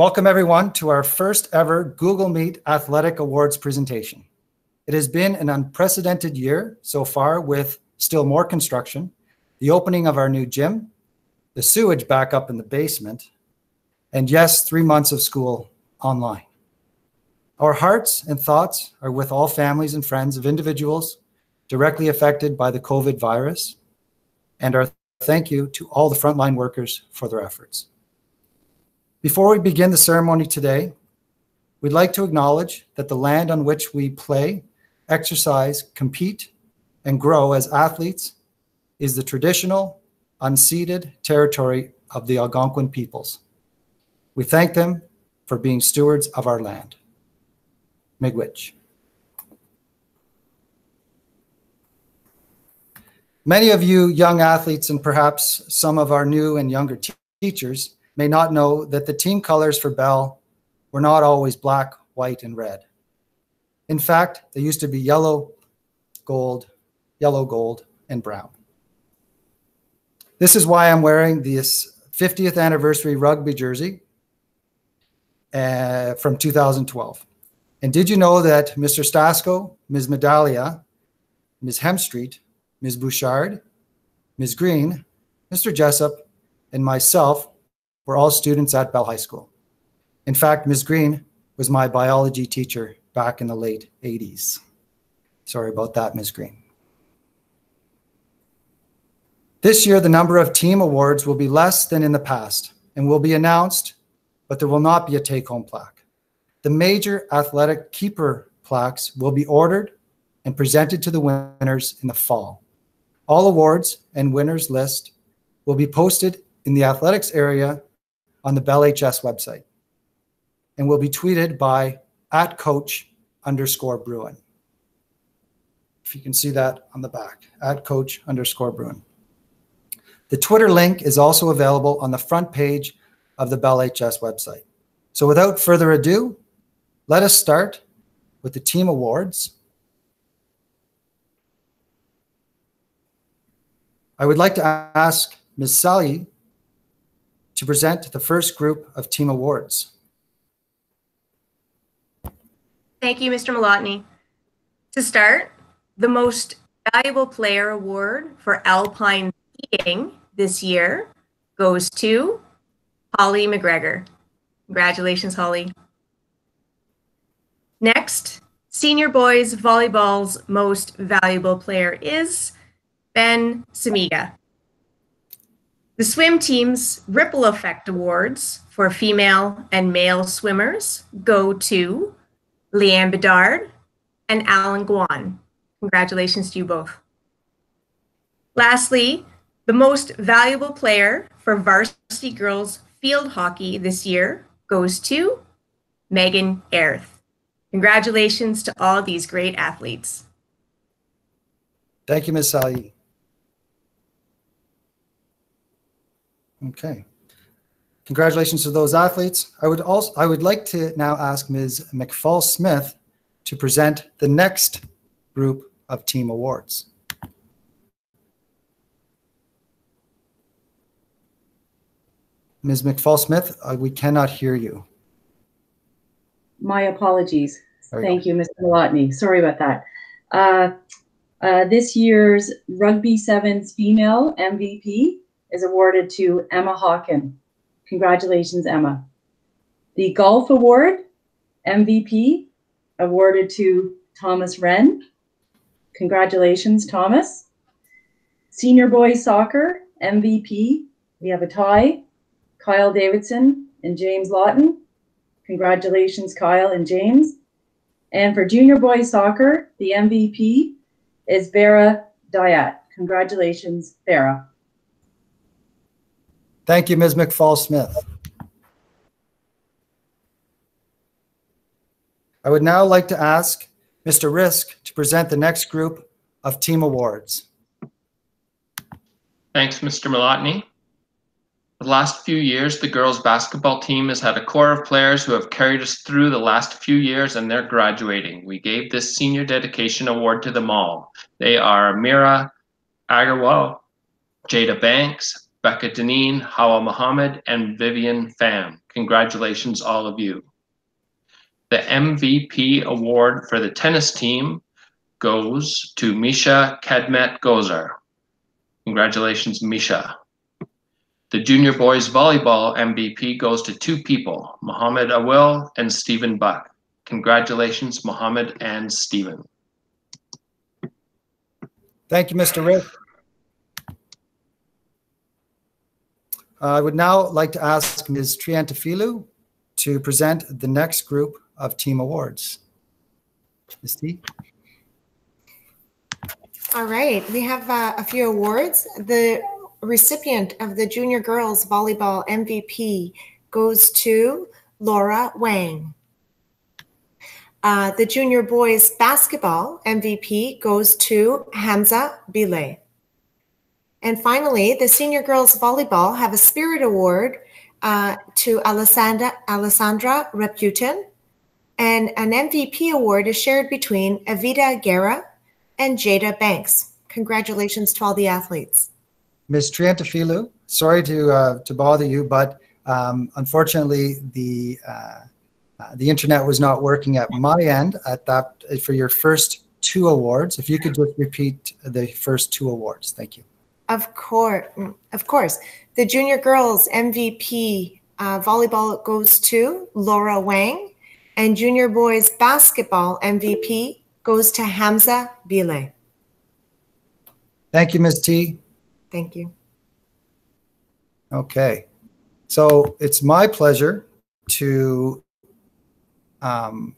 Welcome everyone to our first ever Google Meet Athletic Awards presentation. It has been an unprecedented year so far with still more construction, the opening of our new gym, the sewage backup in the basement, and yes, three months of school online. Our hearts and thoughts are with all families and friends of individuals directly affected by the COVID virus, and our thank you to all the frontline workers for their efforts. Before we begin the ceremony today, we'd like to acknowledge that the land on which we play, exercise, compete, and grow as athletes is the traditional, unceded territory of the Algonquin peoples. We thank them for being stewards of our land. Miigwech. Many of you young athletes and perhaps some of our new and younger teachers may not know that the team colors for Bell were not always black, white, and red. In fact, they used to be yellow, gold, yellow, gold, and brown. This is why I'm wearing this 50th anniversary rugby jersey uh, from 2012. And did you know that Mr. Stasko, Ms. Medalia, Ms. Hemstreet, Ms. Bouchard, Ms. Green, Mr. Jessup, and myself were all students at Bell High School. In fact, Ms. Green was my biology teacher back in the late 80s. Sorry about that, Ms. Green. This year, the number of team awards will be less than in the past and will be announced, but there will not be a take home plaque. The major athletic keeper plaques will be ordered and presented to the winners in the fall. All awards and winners list will be posted in the athletics area on the Bell HS website and will be tweeted by at coach underscore Bruin. If you can see that on the back, at coach underscore Bruin. The Twitter link is also available on the front page of the Bell HS website. So without further ado, let us start with the team awards. I would like to ask Ms. Sally to present the first group of team awards. Thank you, Mr. Moloughney. To start, the most valuable player award for Alpine skiing this year goes to Holly McGregor. Congratulations, Holly. Next, senior boys volleyball's most valuable player is Ben Samiga. The swim team's Ripple Effect Awards for female and male swimmers go to Leanne Bedard and Alan Guan. Congratulations to you both. Lastly, the most valuable player for varsity girls field hockey this year goes to Megan Erth. Congratulations to all these great athletes. Thank you, Ms. Sally. Okay. Congratulations to those athletes. I would also I would like to now ask Ms. McFall Smith to present the next group of team awards. Ms. McFall Smith, uh, we cannot hear you. My apologies. Thank you, Mr. Moloughney. Sorry about that. Uh, uh, this year's Rugby Sevens female MVP is awarded to Emma Hawken. Congratulations, Emma. The Golf Award MVP awarded to Thomas Wren. Congratulations, Thomas. Senior Boys Soccer MVP, we have a tie, Kyle Davidson and James Lawton. Congratulations, Kyle and James. And for junior boys soccer, the MVP is Vera Diat. Congratulations, Vera. Thank you, Ms. McFall Smith. I would now like to ask Mr. Risk to present the next group of team awards. Thanks, Mr. Moloughney. The last few years, the girls basketball team has had a core of players who have carried us through the last few years and they're graduating. We gave this senior dedication award to them all. They are Mira Agarwal, Jada Banks, Becca Deneen, Hawa Muhammad, and Vivian Pham. Congratulations, all of you. The MVP award for the tennis team goes to Misha Kadmet Gozar. Congratulations, Misha. The junior boys volleyball MVP goes to two people, Mohammed Awil and Stephen Buck. Congratulations, Mohammed and Stephen. Thank you, Mr. Rick. I would now like to ask Ms. Triantafilou to present the next group of team awards. Ms. T. All right, we have uh, a few awards. The recipient of the Junior Girls Volleyball MVP goes to Laura Wang. Uh, the Junior Boys Basketball MVP goes to Hamza Bile. And finally, the Senior Girls Volleyball have a Spirit Award uh, to Alessandra, Alessandra Reputin. And an MVP award is shared between Evita Guerra and Jada Banks. Congratulations to all the athletes. Ms. Triantafilou, sorry to uh, to bother you, but um, unfortunately the uh, uh, the internet was not working at my end at that for your first two awards. If you could just repeat the first two awards, thank you. Of course, of course. The junior girls MVP uh, volleyball goes to Laura Wang, and junior boys basketball MVP goes to Hamza Bile. Thank you, Ms. T. Thank you. Okay. So it's my pleasure to um,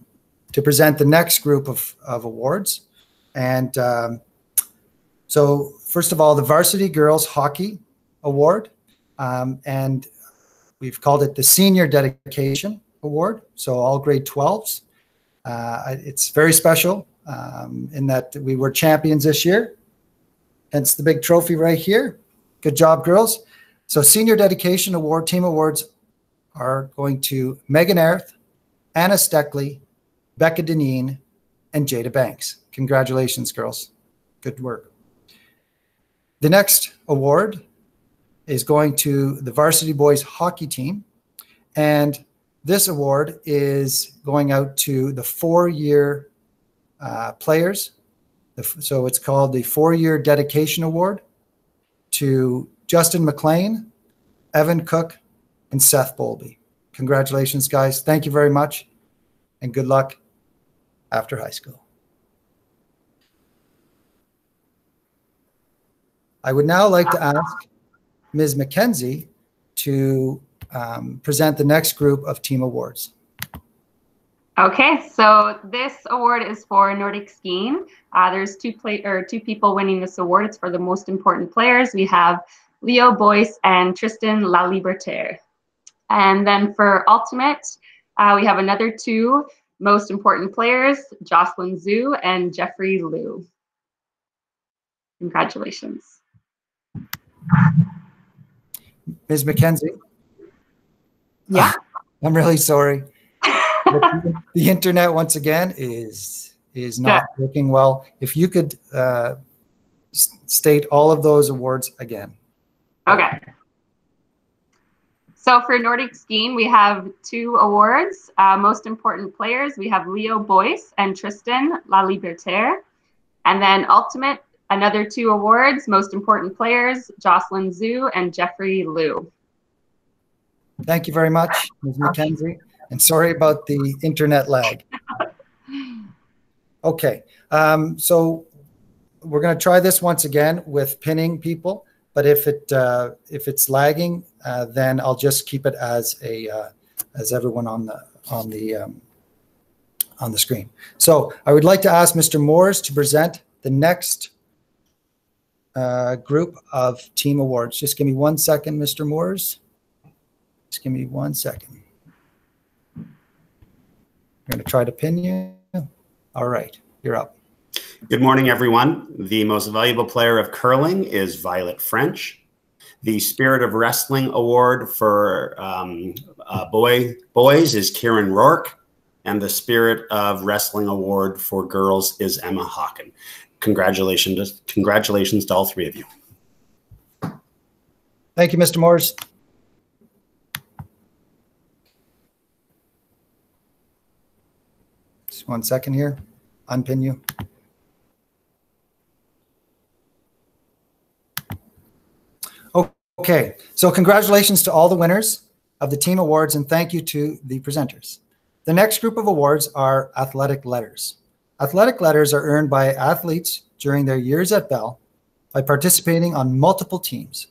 to present the next group of, of awards. And um, so first of all, the Varsity Girls Hockey Award. Um, and we've called it the Senior Dedication Award. So all grade 12s. Uh, it's very special um, in that we were champions this year hence the big trophy right here. Good job, girls. So senior dedication award, team awards are going to Megan Erth, Anna Steckley, Becca Deneen, and Jada Banks. Congratulations, girls. Good work. The next award is going to the varsity boys hockey team. And this award is going out to the four year uh, players so it's called the Four Year Dedication Award to Justin McLean, Evan Cook, and Seth Bowlby. Congratulations, guys. Thank you very much, and good luck after high school. I would now like to ask Ms. McKenzie to um, present the next group of team awards. Okay, so this award is for Nordic skiing. Uh, there's two play or two people winning this award. It's for the most important players. We have Leo Boyce and Tristan La Libertaire. And then for ultimate, uh, we have another two most important players, Jocelyn Zhu and Jeffrey Liu. Congratulations. Ms. McKenzie? Yeah. I'm really sorry the, the, internet once again is is not yeah. working well. If you could uh, state all of those awards again. Okay. So for Nordic skiing, we have two awards. Uh, most important players, we have Leo Boyce and Tristan La Libertaire. And then ultimate, another two awards. Most important players, Jocelyn Zhu and Jeffrey Liu. Thank you very much, Ms. McKenzie. And sorry about the internet lag. Okay, um, so we're going to try this once again with pinning people. But if it uh, if it's lagging, uh, then I'll just keep it as a uh, as everyone on the on the um, on the screen. So I would like to ask Mr. Moores to present the next uh, group of team awards. Just give me one second, Mr. Moores. Just give me one second. I'm going to try to pin you. All right, you're up. Good morning, everyone. The most valuable player of curling is Violet French. The Spirit of Wrestling Award for um, uh, boy boys is Kieran Rourke, and the Spirit of Wrestling Award for girls is Emma Hawken. Congratulations! Congratulations to all three of you. Thank you, Mr. Morris. Just one second here. Unpin you. Okay, so congratulations to all the winners of the team awards and thank you to the presenters. The next group of awards are athletic letters. Athletic letters are earned by athletes during their years at Bell by participating on multiple teams.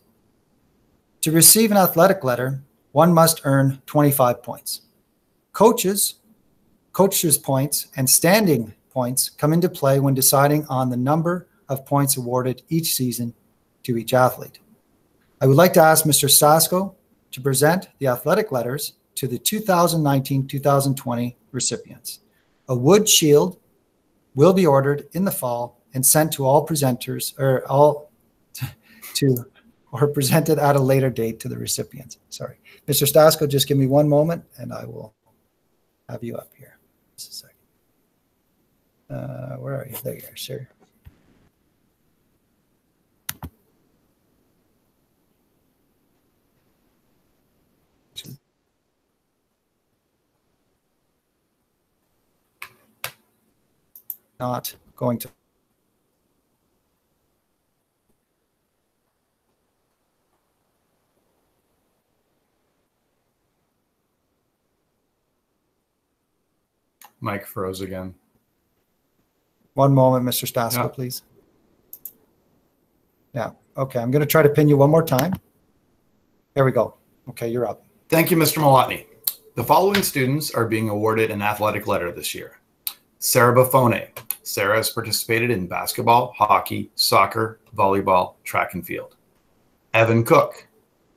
To receive an athletic letter, one must earn 25 points. Coaches, coaches' points, and standing points come into play when deciding on the number of points awarded each season to each athlete. I would like to ask Mr. Stasko to present the athletic letters to the 2019-2020 recipients. A wood shield will be ordered in the fall and sent to all presenters or all to or presented at a later date to the recipients. Sorry. Mr. Stasko, just give me one moment and I will have you up here. Just a second. Uh, where are you? There you are, sir. Not going to Mike froze again. One moment, Mr. Stasko, Yeah. please. Yeah, okay, I'm going to try to pin you one more time. There we go. Okay, you're up. Thank you, Mr. Moloughney. The following students are being awarded an athletic letter this year. Sarah Buffone. Sarah has participated in basketball, hockey, soccer, volleyball, track and field. Evan Cook.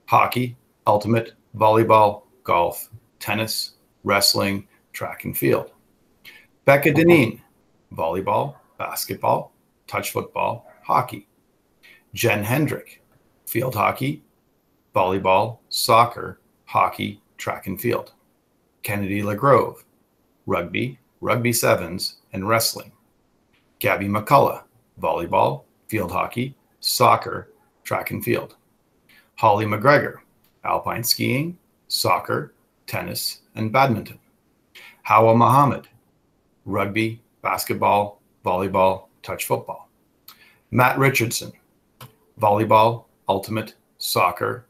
Hockey, ultimate, volleyball, golf, tennis, wrestling, track and field. Becca Deneen. Volleyball, basketball, touch football, hockey. Jen Hendrick. Field hockey, volleyball, soccer, hockey, track and field. Kennedy LaGrove, rugby, rugby sevens, and wrestling. Gabby McCullough, volleyball, field hockey, soccer, track and field. Holly McGregor, alpine skiing, soccer, tennis, and badminton. Hawa Muhammad, rugby, basketball, volleyball, touch football. Matt Richardson, volleyball, ultimate, soccer.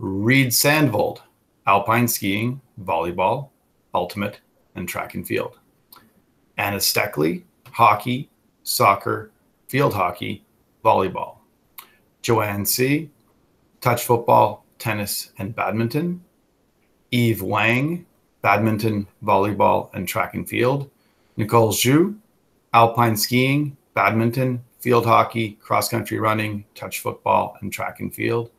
Reed Sandvold, alpine skiing, volleyball, ultimate, and track and field. Anna Steckley, hockey, soccer, field hockey, volleyball. Joanne C., touch football, tennis, and badminton. Eve Wang, badminton, volleyball, and track and field. Nicole Zhu, alpine skiing, badminton, field hockey, cross country running, touch football, and track and field.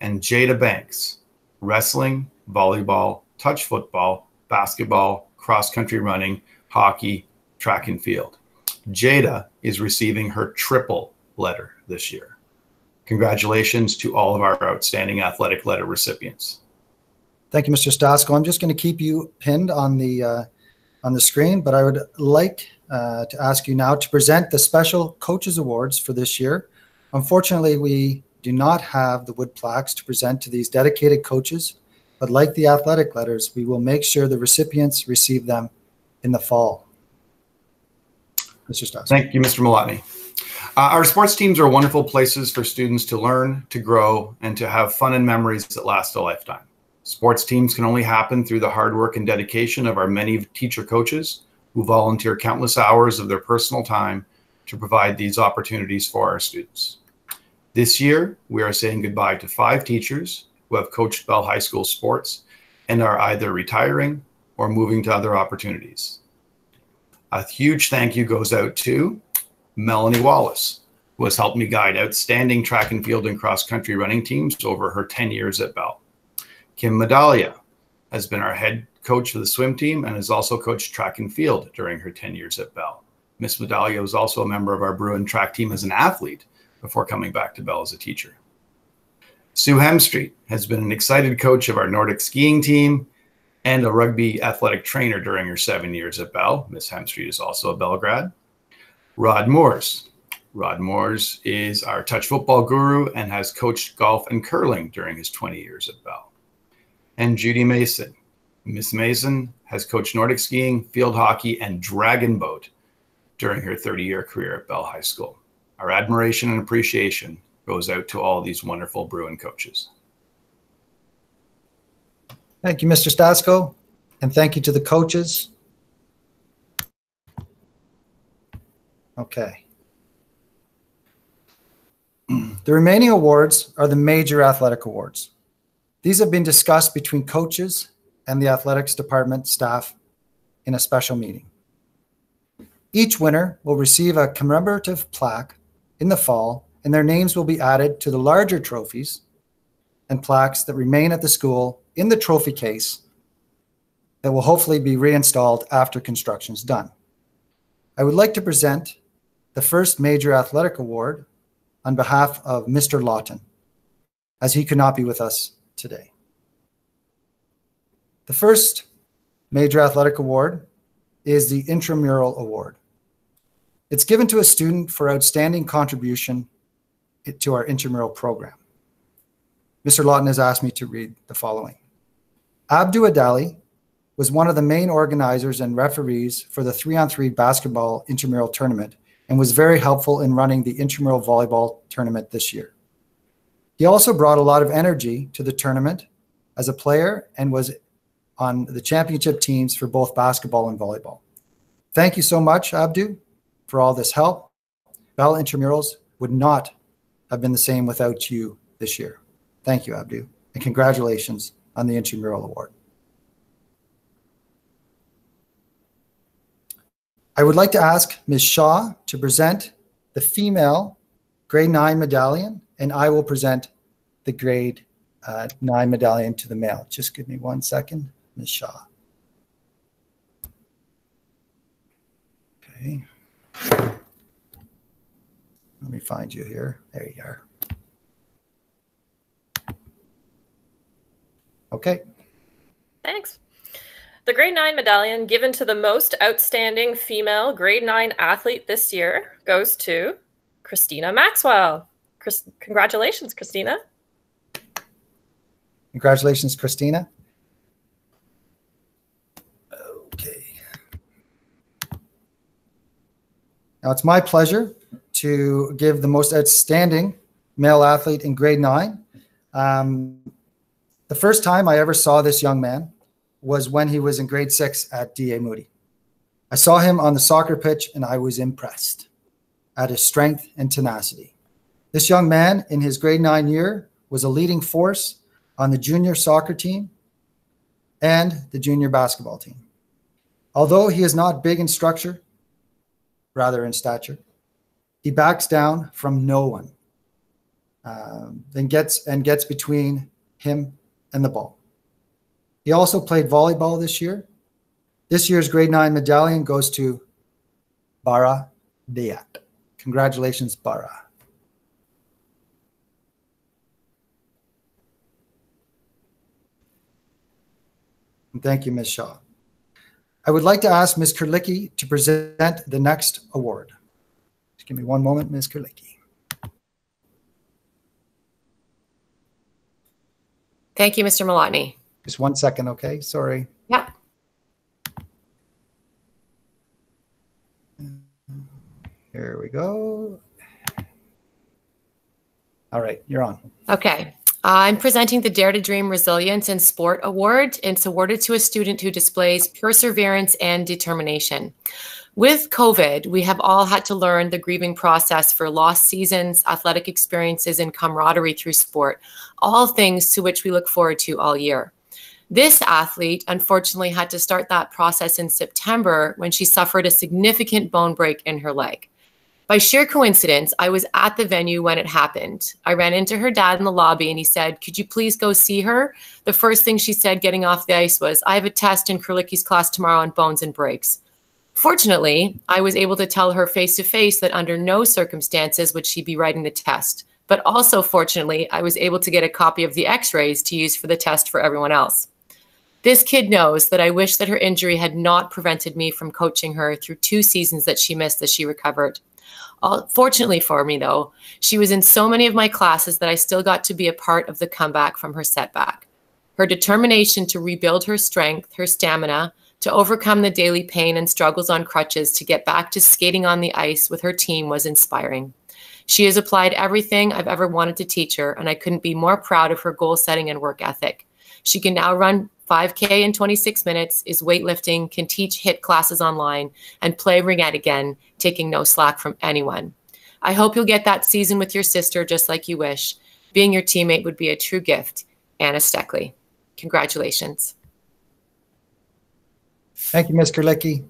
And Jada Banks, wrestling, volleyball, touch football, basketball, cross country running, hockey, track and field. Jada is receiving her triple letter this year. Congratulations to all of our outstanding athletic letter recipients. Thank you, Mr. Stasko. I'm just going to keep you pinned on the uh, on the screen, but I would like uh, to ask you now to present the special coaches awards for this year. Unfortunately, we do not have the wood plaques to present to these dedicated coaches, but like the athletic letters, we will make sure the recipients receive them in the fall. Mr. Stasko. Thank you, Mr. Moloughney. Uh, our sports teams are wonderful places for students to learn, to grow, and to have fun and memories that last a lifetime. Sports teams can only happen through the hard work and dedication of our many teacher coaches who volunteer countless hours of their personal time to provide these opportunities for our students. This year, we are saying goodbye to five teachers who have coached Bell High School sports and are either retiring or moving to other opportunities. A huge thank you goes out to Melanie Wallace, who has helped me guide outstanding track and field and cross country running teams over her 10 years at Bell. Kim Medalia has been our head coach for the swim team and has also coached track and field during her 10 years at Bell. Miss Medalia was also a member of our Bruin track team as an athlete before coming back to Bell as a teacher. Sue Hemstreet has been an excited coach of our Nordic skiing team and a rugby athletic trainer during her seven years at Bell. Miss Hemstreet is also a Bell grad. Rod Moores. Rod Moores is our touch football guru and has coached golf and curling during his 20 years at Bell. And Judy Mason. Miss Mason has coached Nordic skiing, field hockey, and dragon boat during her 30 year career at Bell High School. Our admiration and appreciation goes out to all these wonderful Bruin coaches. Thank you, Mr. Stasko, and thank you to the coaches. Okay. The remaining awards are the major athletic awards. These have been discussed between coaches and the athletics department staff in a special meeting. Each winner will receive a commemorative plaque in the fall, and their names will be added to the larger trophies and plaques that remain at the school in the trophy case that will hopefully be reinstalled after construction is done. I would like to present the first major athletic award on behalf of Mr. Lawton, as he could not be with us today. The first major athletic award is the Intramural Award. It's given to a student for outstanding contribution to our intramural program. Mr. Lawton has asked me to read the following. Abdu Adali was one of the main organizers and referees for the three on three basketball intramural tournament and was very helpful in running the intramural volleyball tournament this year. He also brought a lot of energy to the tournament as a player and was on the championship teams for both basketball and volleyball. Thank you so much, Abdu, for all this help. Bell Intramurals would not have been the same without you this year. Thank you, Abdu, and congratulations on the Intramural Award. I would like to ask Ms. Shaw to present the female grade 9 medallion, and I will present the grade uh, 9 medallion to the male. Just give me one second, Ms. Shaw. Okay. Let me find you here. There you are. Okay. Thanks. The grade 9 medallion given to the most outstanding female grade 9 athlete this year goes to Christina Maxwell. Chris, congratulations, Christina. Congratulations, Christina. Okay. Now it's my pleasure to give the most outstanding male athlete in grade 9. Um, the first time I ever saw this young man was when he was in grade six at DA Moodie. I saw him on the soccer pitch and I was impressed at his strength and tenacity. This young man in his grade nine year was a leading force on the junior soccer team and the junior basketball team. Although he is not big in structure, rather in stature, he backs down from no one um, and gets and gets between him and the ball. He also played volleyball this year. This year's grade nine medallion goes to Bara Diat. Congratulations, Bara. Thank you, Ms. Shaw. I would like to ask Ms. Kurlicki to present the next award. Just give me one moment, Ms. Kurlicki. Thank you, Mr. Moloughney. Just one second, okay? Sorry. Yeah. Here we go. All right, you're on. Okay. I'm presenting the Dare to Dream Resilience in Sport Award. It's awarded to a student who displays perseverance and determination. With COVID, we have all had to learn the grieving process for lost seasons, athletic experiences, and camaraderie through sport, all things to which we look forward to all year. This athlete unfortunately had to start that process in September when she suffered a significant bone break in her leg. By sheer coincidence, I was at the venue when it happened. I ran into her dad in the lobby and he said, Could you please go see her? The first thing she said getting off the ice was, I have a test in Kurlicki's class tomorrow on bones and breaks. Fortunately, I was able to tell her face to face that under no circumstances would she be writing the test. But also, fortunately, I was able to get a copy of the x rays to use for the test for everyone else. This kid knows that I wish that her injury had not prevented me from coaching her through two seasons that she missed as she recovered. Fortunately for me, though, she was in so many of my classes that I still got to be a part of the comeback from her setback. Her determination to rebuild her strength, her stamina, to overcome the daily pain and struggles on crutches to get back to skating on the ice with her team was inspiring. She has applied everything I've ever wanted to teach her, and I couldn't be more proud of her goal setting and work ethic. She can now run 5K in 26 minutes, is weightlifting, can teach HIIT classes online, and play ringette again, taking no slack from anyone. I hope you'll get that season with your sister just like you wish. Being your teammate would be a true gift. Anna Steckley. Congratulations. Thank you, Ms. Kerlicki.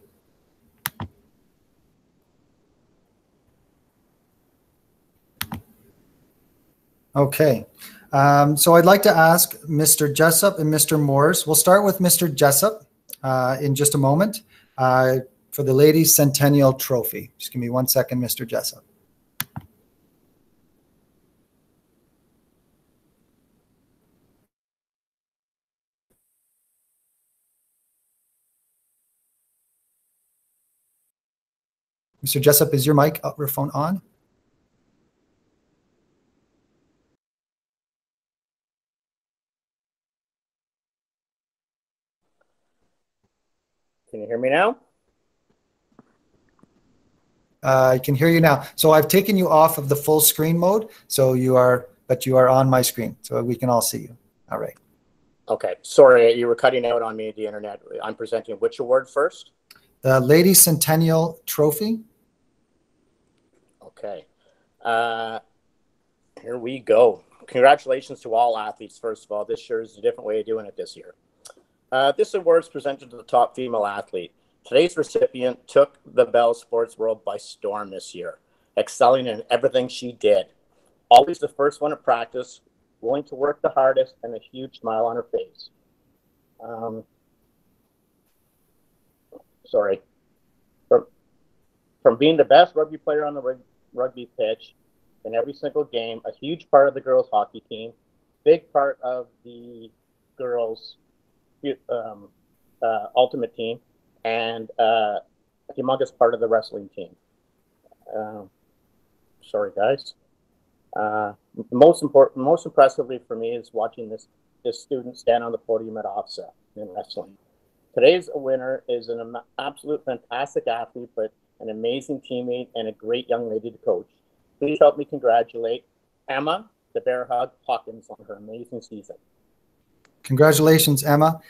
Okay, um, so I'd like to ask Mr. Jessup and Mr. Moores. We'll start with Mr. Jessup uh, in just a moment uh, for the Ladies Centennial Trophy. Just give me one second, Mr. Jessup. Mr. Jessup, is your mic, uh, your phone on? Can you hear me now? Uh, I can hear you now. So I've taken you off of the full screen mode. So you are, but you are on my screen. So we can all see you. All right. Okay. Sorry, you were cutting out on me, the internet. I'm presenting which award first? The Lady Centennial Trophy. Okay. Uh, here we go. Congratulations to all athletes, first of all. This year is a different way of doing it this year. Uh, this award is presented to the top female athlete. Today's recipient took the Bell sports world by storm this year, excelling in everything she did. Always the first one at practice, willing to work the hardest, and a huge smile on her face. Um, sorry. From, from being the best rugby player on the rugby pitch in every single game, a huge part of the girls' hockey team, big part of the girls' um, uh, ultimate team, and uh, a humongous part of the wrestling team. Um, sorry, guys. Uh, most important, most impressively for me is watching this this student stand on the podium at OFSAA in wrestling. Today's winner is an absolute fantastic athlete, but an amazing teammate, and a great young lady to coach. Please help me congratulate Emma, the Bear Hug Hawkins, on her amazing season. Congratulations, Emma.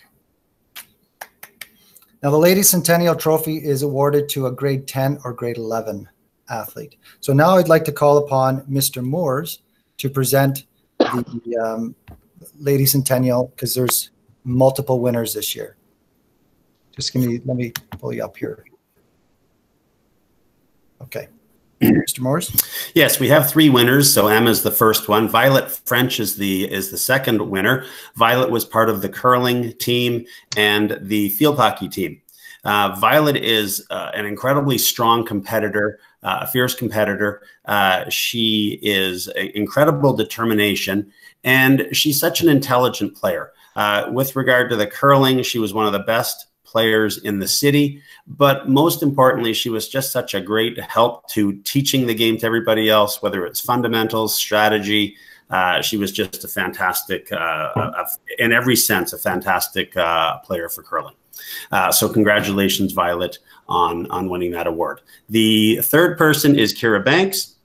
Now, the Lady Centennial Trophy is awarded to a grade 10 or grade 11 athlete. So now I'd like to call upon Mr. Moores to present the um, Lady Centennial because there's multiple winners this year. Just give me, let me pull you up here. Okay. Mr. Morris? Yes, we have three winners. So Emma's the first one. Violet French is the is the second winner. Violet was part of the curling team and the field hockey team. Uh, Violet is uh, an incredibly strong competitor, uh, a fierce competitor. Uh, she is incredible determination, and she's such an intelligent player. Uh, with regard to the curling, she was one of the best players in the city. But most importantly, she was just such a great help to teaching the game to everybody else, whether it's fundamentals, strategy. Uh, she was just a fantastic, uh, in every sense, a fantastic uh, player for curling. Uh, so congratulations, Violet, on, on winning that award. The third person is Kira Banks.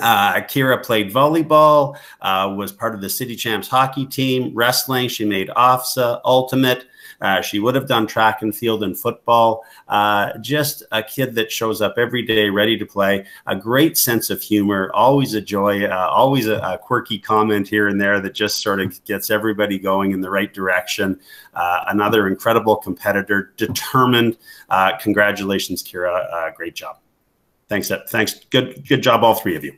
Uh, Kira played volleyball, uh, was part of the City Champs hockey team, wrestling. She made OFSAA, Ultimate. Uh, she would have done track and field and football. Uh, just a kid that shows up every day ready to play. A great sense of humor, always a joy, uh, always a, a, quirky comment here and there that just sort of gets everybody going in the right direction. Uh, another incredible competitor, determined. Congratulations, Kira. Great job. Thanks. Thanks. Good. Good job, all three of you.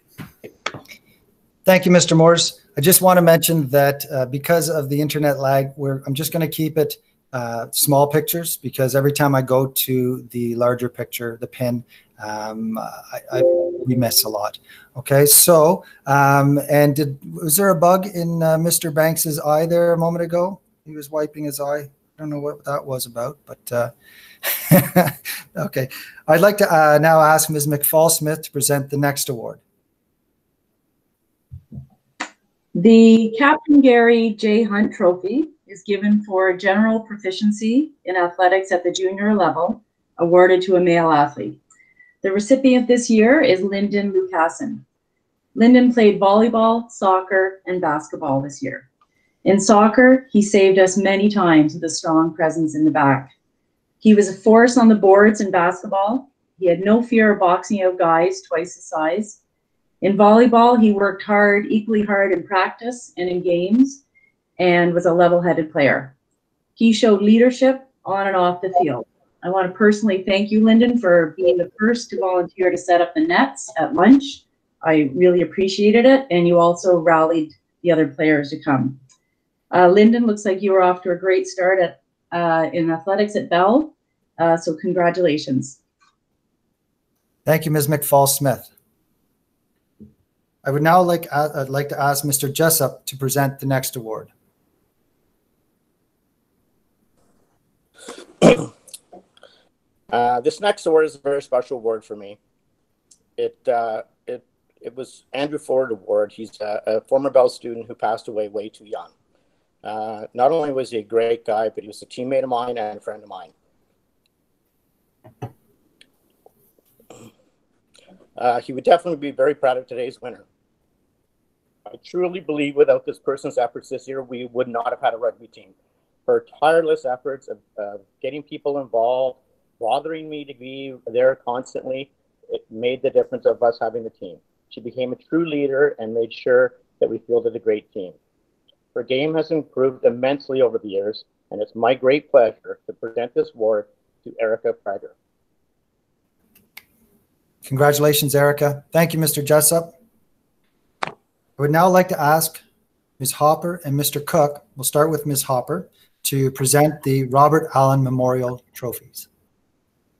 Thank you, Mr. Morse. I just want to mention that uh, because of the internet lag, I'm just going to keep it uh, small pictures because every time I go to the larger picture, the pin, um, I, I, we miss a lot. Okay, so um, and did was there a bug in uh, Mr. Banks's eye there a moment ago? He was wiping his eye. I don't know what that was about, but uh, okay. I'd like to uh, now ask Ms. McFall Smith to present the next award. The Captain Gary J. Hunt Trophy is given for general proficiency in athletics at the junior level, awarded to a male athlete. The recipient this year is Lyndon Lucassen. Lyndon played volleyball, soccer, and basketball this year. In soccer, he saved us many times with a strong presence in the back. He was a force on the boards in basketball. He had no fear of boxing out guys twice his size. In volleyball, he worked hard, equally hard in practice and in games, and was a level headed player. He showed leadership on and off the field. I want to personally thank you, Lyndon, for being the first to volunteer to set up the nets at lunch. I really appreciated it, and you also rallied the other players to come. Uh, Lyndon, looks like you were off to a great start at uh, in athletics at Bell, uh, so congratulations. Thank you, Ms. McFall Smith. I would now like uh, I'd like to ask Mr. Jessup to present the next award. Uh, this next award is a very special award for me. It uh, it it was Andrew Ford Award. He's a, a, former Bell student who passed away way too young. Uh, not only was he a great guy, but he was a teammate of mine and a friend of mine. Uh, he would definitely be very proud of today's winner. I truly believe without this person's efforts this year, we would not have had a rugby team. Her tireless efforts of, of getting people involved, bothering me to be there constantly, it made the difference of us having the team. She became a true leader and made sure that we fielded a great team. Her game has improved immensely over the years, and it's my great pleasure to present this award to Erica Prager. Congratulations, Erica. Thank you, Mr. Jessup. I would now like to ask Ms. Hopper and Mr. Cook, we'll start with Ms. Hopper, to present the Robert Allen Memorial Trophies.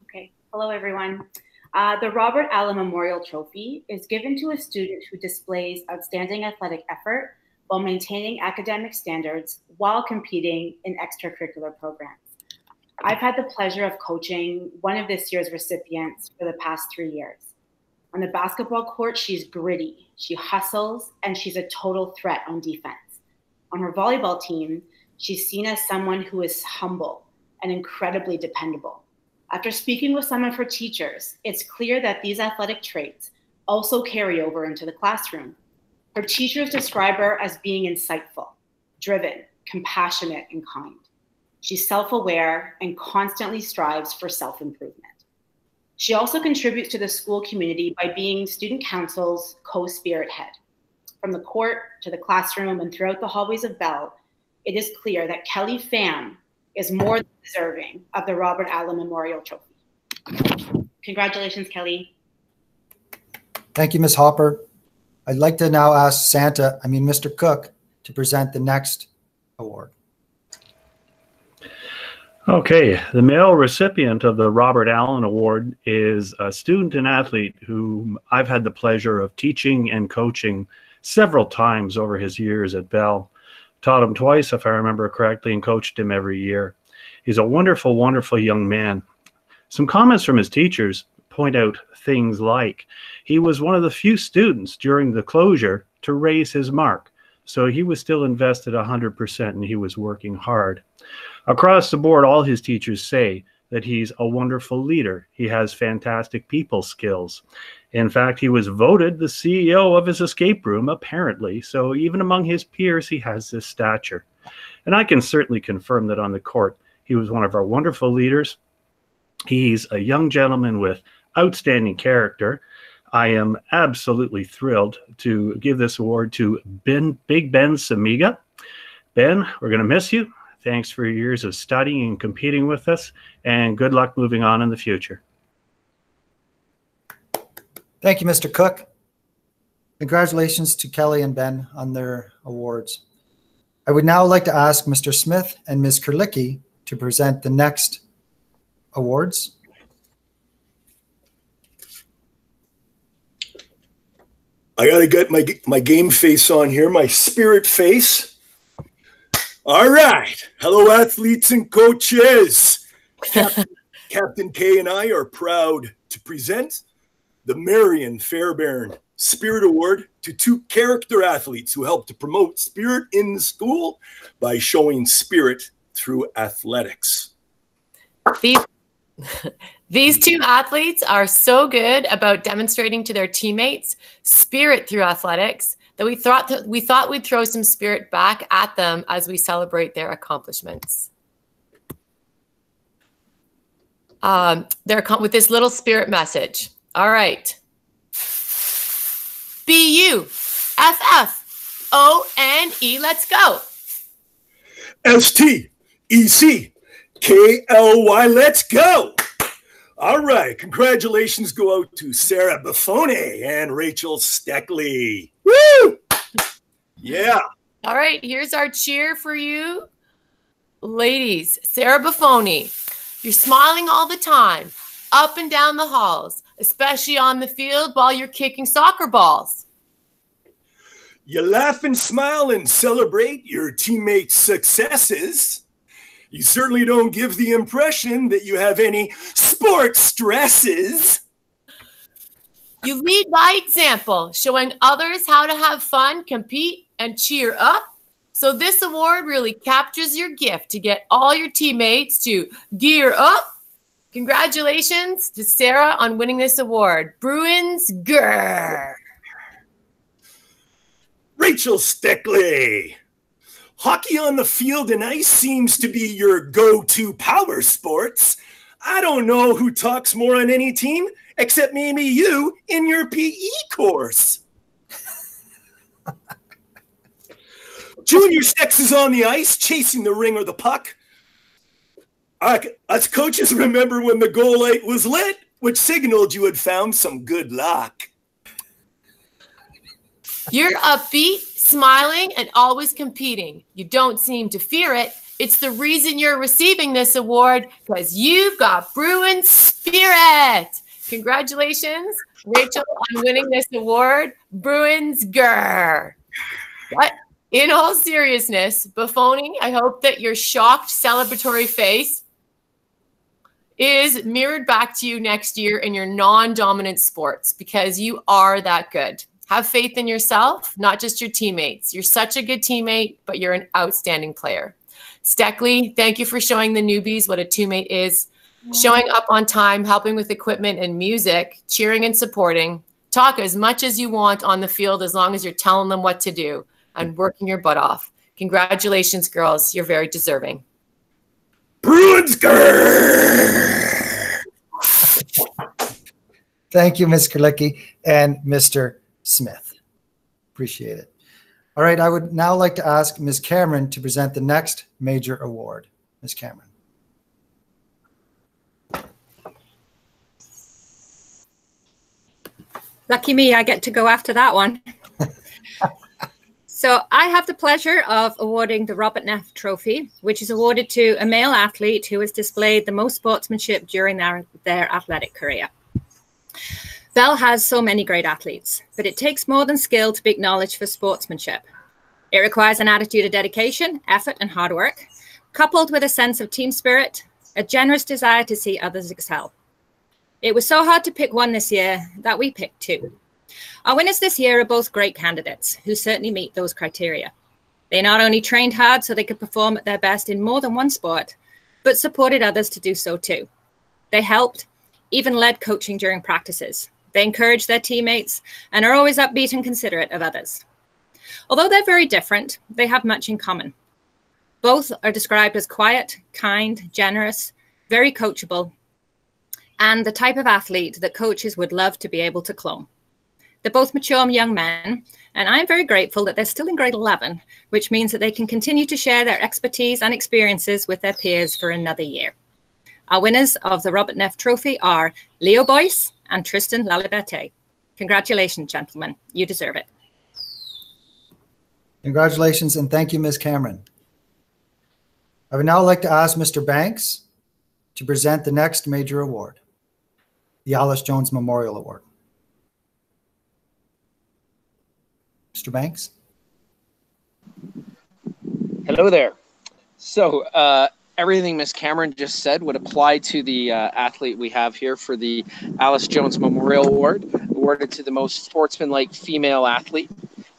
Okay, hello, everyone. Uh, the Robert Allen Memorial Trophy is given to a student who displays outstanding athletic effort while maintaining academic standards while competing in extracurricular programs. I've had the pleasure of coaching one of this year's recipients for the past three years. On the basketball court, she's gritty, she hustles, and she's a total threat on defense. On her volleyball team, she's seen as someone who is humble and incredibly dependable. After speaking with some of her teachers, it's clear that these athletic traits also carry over into the classroom. Her teachers describe her as being insightful, driven, compassionate, and kind. She's self aware and constantly strives for self improvement. She also contributes to the school community by being student council's co spirit head. From the court to the classroom and throughout the hallways of Bell, it is clear that Kelly Pham is more deserving of the Robert Allen Memorial Trophy. Congratulations, Kelly. Thank you, Ms. Hopper. I'd like to now ask Santa, I mean, Mr. Cook, to present the next award. Okay, the male recipient of the Robert Allen Award is a student and athlete whom I've had the pleasure of teaching and coaching several times over his years at Bell taught him twice, if I remember correctly, and coached him every year. He's a wonderful, wonderful young man. Some comments from his teachers point out things like he was one of the few students during the closure to raise his mark. So he was still invested 100% and he was working hard. Across the board, all his teachers say that he's a wonderful leader. He has fantastic people skills. In fact, he was voted the CEO of his escape room, apparently. So even among his peers, he has this stature. And I can certainly confirm that on the court, he was one of our wonderful leaders. He's a young gentleman with outstanding character. I am absolutely thrilled to give this award to Ben Big Ben Samiga. Ben, we're going to miss you. Thanks for your years of studying and competing with us, and good luck moving on in the future. Thank you, Mr. Cook. Congratulations to Kelly and Ben on their awards. I would now like to ask Mr. Smith and Ms. Kerlicki to present the next awards. I gotta get my my game face on here, my spirit face. All right, hello, athletes and coaches. Captain, Captain K and I are proud to present the Marion Fairbairn Spirit Award to two character athletes who help to promote spirit in the school by showing spirit through athletics. These two athletes are so good about demonstrating to their teammates spirit through athletics that we thought we thought we'd throw some spirit back at them as we celebrate their accomplishments. Um, they're with this little spirit message. All right. B U F F O N E. Let's go. S T E C K L Y. Let's go. All right. Congratulations go out to Sarah Buffone and Rachel Steckly. Woo! Yeah. All right. Here's our cheer for you, ladies. Sarah Buffone, you're smiling all the time, up and down the halls, especially on the field while you're kicking soccer balls. You laugh and smile and celebrate your teammates' successes. You certainly don't give the impression that you have any sports stresses. You lead by example, showing others how to have fun, compete, and cheer up. So, this award really captures your gift to get all your teammates to gear up. Congratulations to Sarah on winning this award. Bruins, grrr. Rachel Steckly. Hockey on the field and ice seems to be your go to power sports. I don't know who talks more on any team except maybe you in your PE course. Junior sex is on the ice chasing the ring or the puck. I, us coaches remember when the goal light was lit, which signaled you had found some good luck. You're upbeat, smiling, and always competing. You don't seem to fear it. It's the reason you're receiving this award because you've got Bruin spirit. Congratulations, Rachel, on winning this award. Bruins grr. But in all seriousness, Buffone, I hope that your shocked celebratory face is mirrored back to you next year in your non dominant sports because you are that good. Have faith in yourself, not just your teammates. You're such a good teammate, but you're an outstanding player. Steckly, thank you for showing the newbies what a teammate is. Showing up on time, helping with equipment and music, cheering and supporting. Talk as much as you want on the field as long as you're telling them what to do and working your butt off. Congratulations, girls. You're very deserving. Bruins. Thank you, Ms. Kurlicki and Mr. Smith. Appreciate it. All right, I would now like to ask Ms. Cameron to present the next major award. Ms. Cameron. Lucky me, I get to go after that one. so I have the pleasure of awarding the Robert Neff Trophy, which is awarded to a male athlete who has displayed the most sportsmanship during their, their athletic career. Bell has so many great athletes, but it takes more than skill to be acknowledged for sportsmanship. It requires an attitude of dedication, effort, and hard work, coupled with a sense of team spirit, a generous desire to see others excel. It was so hard to pick one this year that we picked two. Our winners this year are both great candidates who certainly meet those criteria. They not only trained hard so they could perform at their best in more than one sport, but supported others to do so too. They helped, even led coaching during practices, they encourage their teammates and are always upbeat and considerate of others. Although they're very different, they have much in common. Both are described as quiet, kind, generous, very coachable, and the type of athlete that coaches would love to be able to clone. They're both mature young men, and I'm very grateful that they're still in grade 11, which means that they can continue to share their expertise and experiences with their peers for another year. Our winners of the Robert Neff Trophy are Leo Boyce and Tristan Laliberte. Congratulations, gentlemen. You deserve it. Congratulations and thank you, Ms. Cameron. I would now like to ask Mr. Banks to present the next major award, the Alice Jones Memorial Award. Mr. Banks? Hello there. So, uh, everything Miss Cameron just said would apply to the uh, athlete we have here for the Alice Jones Memorial Award, awarded to the most sportsmanlike female athlete.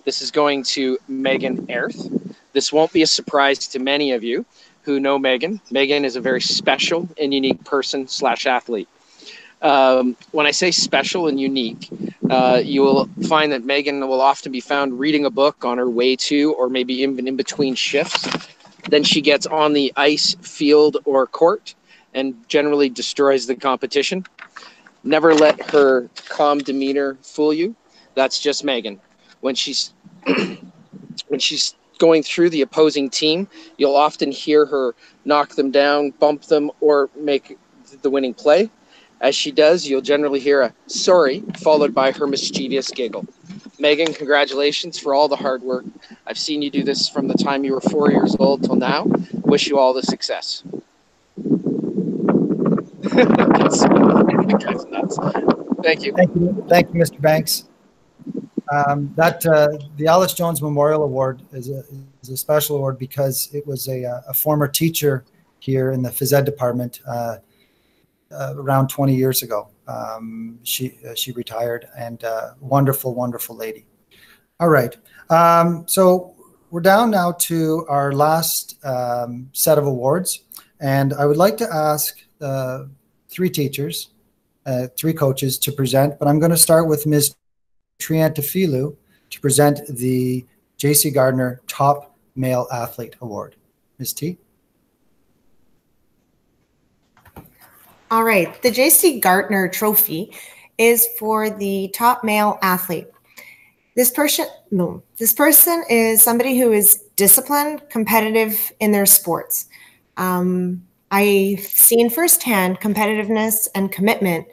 This is going to Megan Erth. This won't be a surprise to many of you who know Megan. Megan is a very special and unique person slash athlete. Um, when I say special and unique, uh, you will find that Megan will often be found reading a book on her way to, or maybe even in between shifts. Then she gets on the ice, field, or court and generally destroys the competition. Never let her calm demeanor fool you. That's just Megan. When she's when she's going through the opposing team, you'll often hear her knock them down, bump them, or make the winning play. As she does, you'll generally hear a sorry, followed by her mischievous giggle. Megan, congratulations for all the hard work. I've seen you do this from the time you were four years old till now. Wish you all the success. Thank you. Thank you, thank you, Mr. Banks. Um, that uh, the Alice Jones Memorial Award is a, is a special award because it was a, a former teacher here in the phys ed department uh, uh, around 20 years ago. Um, she uh, she retired and uh, wonderful, wonderful lady. All right, um, so we're down now to our last um, set of awards, and I would like to ask uh, three teachers, three coaches to present. But I'm going to start with Ms. Triantafilou to present the J.C. Gardner Top Male Athlete Award. Ms. T. All right. The J.C. Gardner Trophy is for the top male athlete. This person, no, this person is somebody who is disciplined, competitive in their sports. Um, I've seen firsthand competitiveness and commitment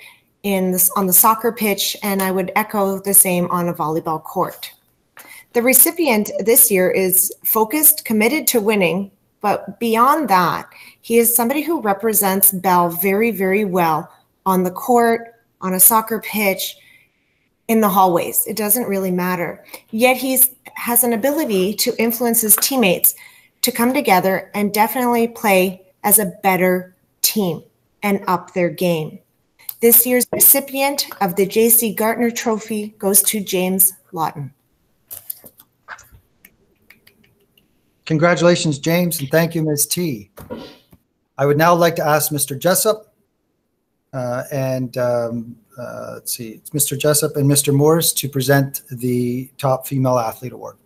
in this on the soccer pitch, and I would echo the same on a volleyball court. The recipient this year is focused, committed to winning, but beyond that, he is somebody who represents Bell very, very well on the court, on a soccer pitch, in the hallways. It doesn't really matter. Yet he has an ability to influence his teammates to come together and definitely play as a better team and up their game. This year's recipient of the J.C. Gardner Trophy goes to James Lawton. Congratulations, James, and thank you, Ms. T. I would now like to ask Mr. Jessup uh, and um, uh, let's see, it's Mr. Jessup and Mr. Morris to present the Top Female Athlete Award.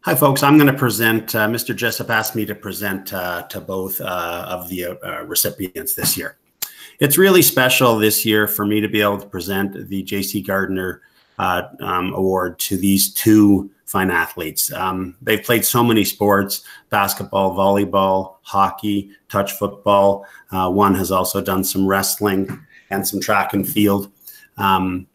Hi, folks. I'm going to present. Uh, Mr. Jessup asked me to present uh, to both uh, of the uh, recipients this year. It's really special this year for me to be able to present the J.C. Gardner uh, um, Award to these two fine athletes. Um, they've played so many sports basketball, volleyball, hockey, touch football. Uh, one has also done some wrestling and some track and field. Um,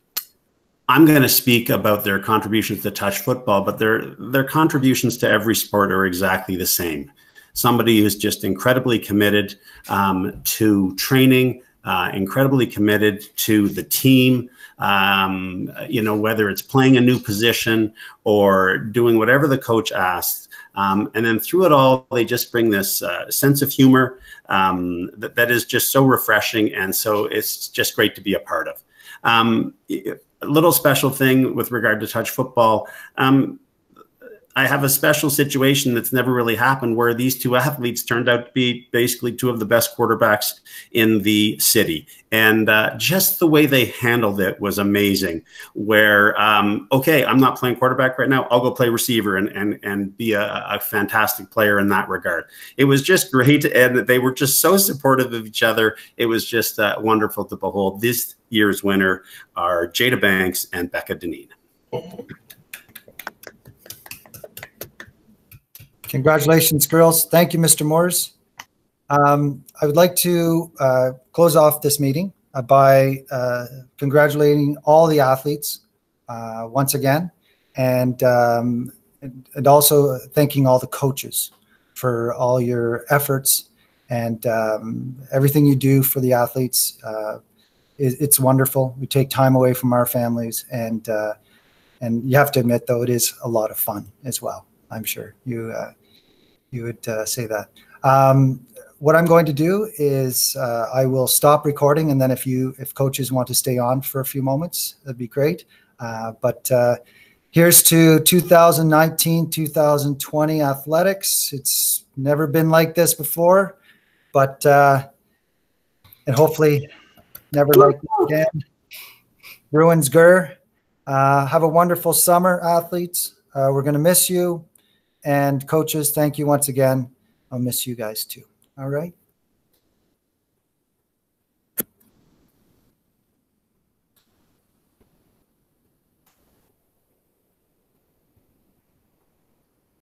I'm going to speak about their contributions to touch football, but their their contributions to every sport are exactly the same. Somebody who's just incredibly committed um, to training, uh, incredibly committed to the team. Um, you know, whether it's playing a new position or doing whatever the coach asks. Um, and then through it all, they just bring this uh, sense of humor um, that, that is just so refreshing. And so it's just great to be a part of. Um, a little special thing with regard to touch football. I have a special situation that's never really happened where these two athletes turned out to be basically two of the best quarterbacks in the city. And uh, just the way they handled it was amazing. Where, um, okay, I'm not playing quarterback right now. I'll go play receiver and, and, and be a, a fantastic player in that regard. It was just great. And they were just so supportive of each other. It was just uh, wonderful to behold. This year's winner are Jada Banks and Becca Deneen. Congratulations, girls. Thank you, Mr. Morris. Um, I would like to uh, close off this meeting uh, by uh, congratulating all the athletes uh, once again, and, um, and, and also thanking all the coaches for all your efforts and um, everything you do for the athletes. Uh, it, it's wonderful. We take time away from our families, and uh, and you have to admit, though, it is a lot of fun as well. I'm sure you you would uh, say that. Um, what I'm going to do is uh, I will stop recording, and then if you if coaches want to stay on for a few moments, that'd be great. Uh, but here's to 2019 2020 athletics it's never been like this before but uh and hopefully never like this again bruins gur uh, have a wonderful summer athletes uh, we're going to miss you and coaches thank you once again. I'll miss you guys too. All right